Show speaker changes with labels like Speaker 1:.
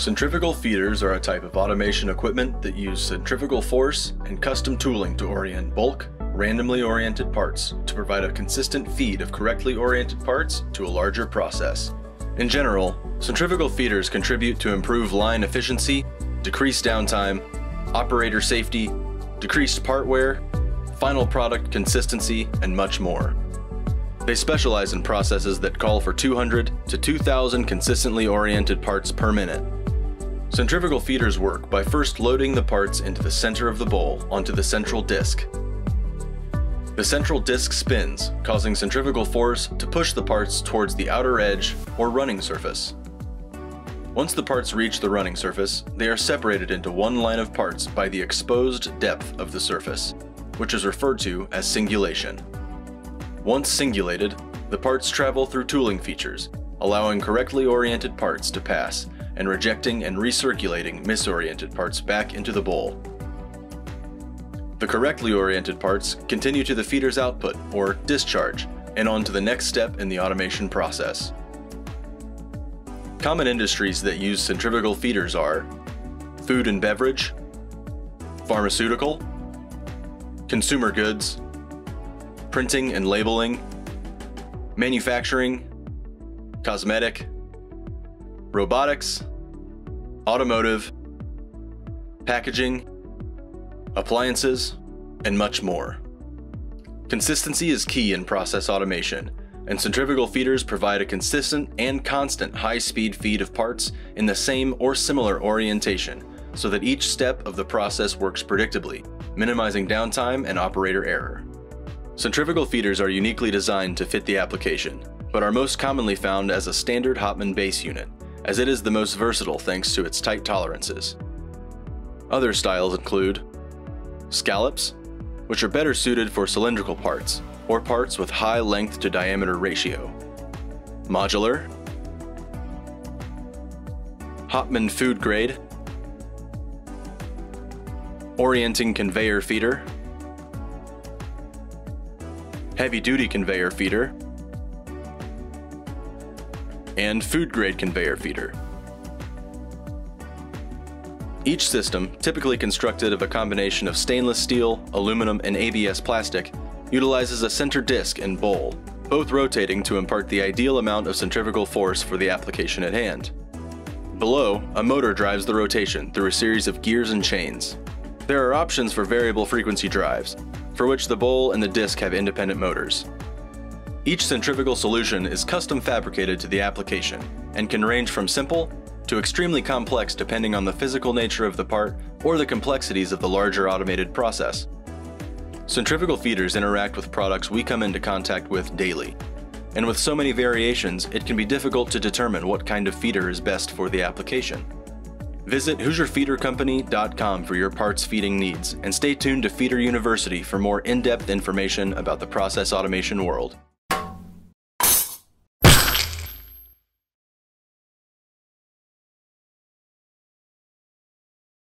Speaker 1: Centrifugal feeders are a type of automation equipment that use centrifugal force and custom tooling to orient bulk, randomly oriented parts to provide a consistent feed of correctly oriented parts to a larger process. In general, centrifugal feeders contribute to improve line efficiency, decreased downtime, operator safety, decreased part wear, final product consistency, and much more. They specialize in processes that call for 200 to 2,000 consistently oriented parts per minute. Centrifugal feeders work by first loading the parts into the center of the bowl onto the central disc. The central disc spins, causing centrifugal force to push the parts towards the outer edge or running surface. Once the parts reach the running surface, they are separated into one line of parts by the exposed depth of the surface, which is referred to as singulation. Once singulated, the parts travel through tooling features, allowing correctly oriented parts to pass and rejecting and recirculating misoriented parts back into the bowl. The correctly oriented parts continue to the feeder's output, or discharge, and on to the next step in the automation process. Common industries that use centrifugal feeders are food and beverage, pharmaceutical, consumer goods, printing and labeling, manufacturing, cosmetic, robotics, automotive, packaging, appliances, and much more. Consistency is key in process automation, and centrifugal feeders provide a consistent and constant high-speed feed of parts in the same or similar orientation so that each step of the process works predictably, minimizing downtime and operator error. Centrifugal feeders are uniquely designed to fit the application, but are most commonly found as a standard Hoppmann base unit, as it is the most versatile thanks to its tight tolerances. Other styles include scallops, which are better suited for cylindrical parts, or parts with high length to diameter ratio. Modular, Hoppmann food grade, orienting conveyor feeder, heavy-duty conveyor feeder, and food-grade conveyor feeder. Each system, typically constructed of a combination of stainless steel, aluminum, and ABS plastic, utilizes a center disc and bowl, both rotating to impart the ideal amount of centrifugal force for the application at hand. Below, a motor drives the rotation through a series of gears and chains. There are options for variable frequency drives, for which the bowl and the disc have independent motors. Each centrifugal solution is custom fabricated to the application and can range from simple to extremely complex depending on the physical nature of the part or the complexities of the larger automated process. Centrifugal feeders interact with products we come into contact with daily, and with so many variations, it can be difficult to determine what kind of feeder is best for the application. Visit HoosierFeederCompany.com for your parts feeding needs and stay tuned to Feeder University for more in-depth information about the process automation world.